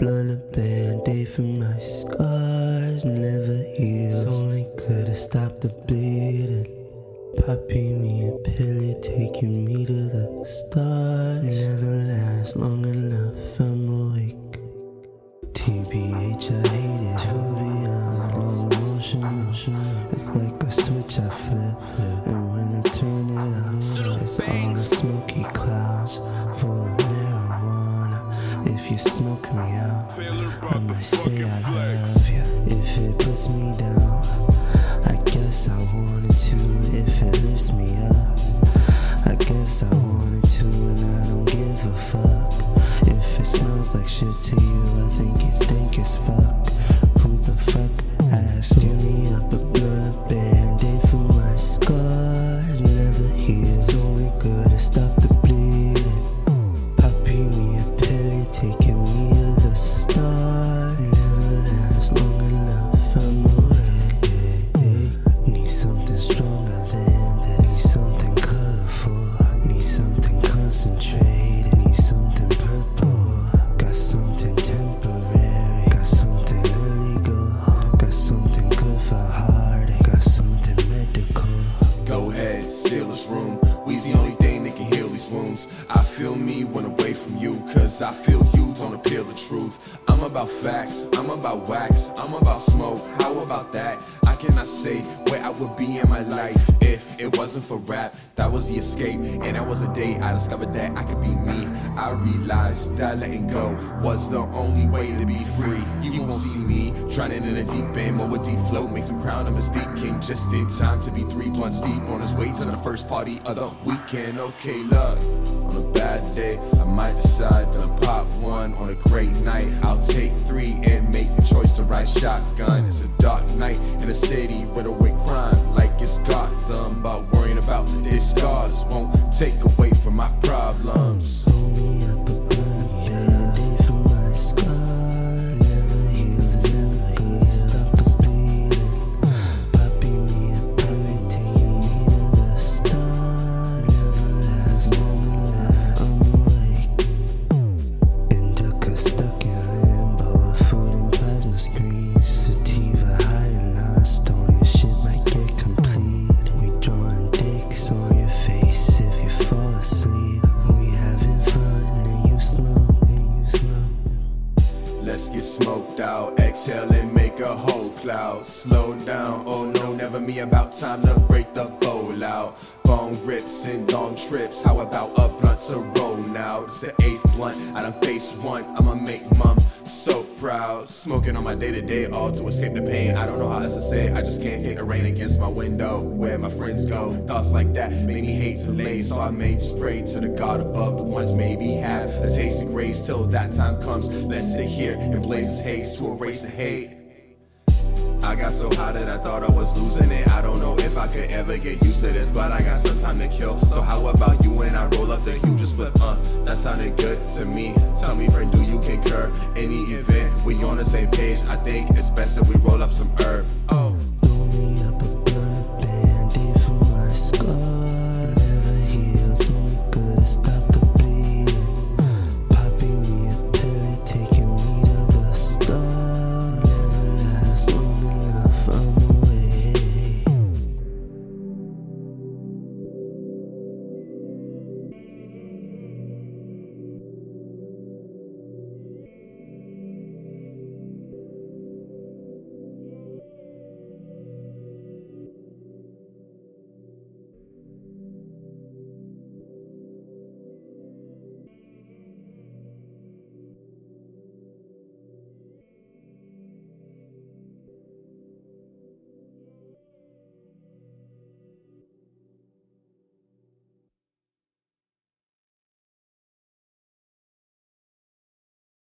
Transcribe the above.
blunt, a band-aid for my scars never heals. Only good to stop the bleeding. Popping me a pill, you're taking me to the stars. Never last long enough, I'm awake. TBH, I hate it. To be honest, emotional. It's like a switch I flip, and when I turn it on, it's all the smoky clouds full of. If you smoke me out, I might say I love you. If it puts me down, I guess I wanted to. If it lifts me up, I guess I wanted to, and I don't give a fuck. If it smells like shit to you, I think it's dank as fuck. Who the fuck asked you? me up room. Wounds. I feel me when away from you, cause I feel you don't appeal the truth. I'm about facts, I'm about wax, I'm about smoke. How about that? I cannot say where I would be in my life if it wasn't for rap. That was the escape, and that was the day I discovered that I could be me. I realized that letting go was the only way to be free. You won't see me drowning in a deep end, more with deep flow makes him crown a mystique king just in time to be three blunts deep on his way to the first party of the weekend. Okay, look, on a bad day, I might decide to pop one. On a great night, I'll take three and make the choice to ride shotgun. It's a dark night in a city riddled with crime, like it's Gotham. But worrying about these scars won't take away from my problems. Fall asleep. We having fun and you slow, and you slow. Let's get smoked out, exhale and make a whole cloud. Slow down, oh no, never me about time to break the bowl out. Bone rips and long trips, how about a blunt to roll now? It's the eighth blunt, I done face one, I'ma make mom so proud. Smoking on my day to day, all to escape the pain. I don't know how else to say, I just can't take the rain against my window. Where my friends go, thoughts like that make me hate to lay. So I may just pray to the God above, the ones maybe have a taste of grace till that time comes. Let's sit here and blaze this haze to erase the hate. I got so high that I thought I was losing it. I don't know if I could ever get used to this, but I got some time to kill. So how about you and I roll up the huge split? Uh, that sounded good to me. Tell me, friend, do you concur? Any event, we on the same page. I think it's best that we roll up some herb. Oh.